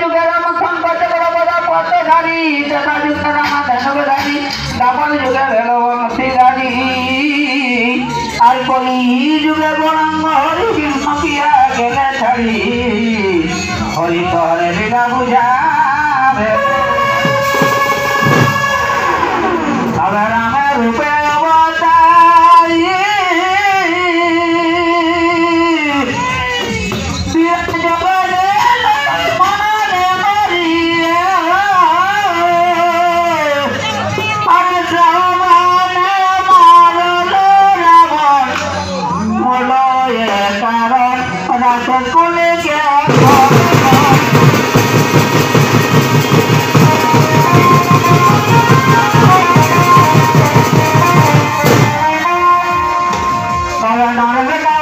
యుగరమ సంపత గడపద పొట్టధారి జగదుకరమ ధనవధారి దమన యుగ వెలవంశిధారి আর কলি যুগে বরঙ্গ হরি বিষ্ণু পিয়া গেলে ছাড়ি হরিত Gracias.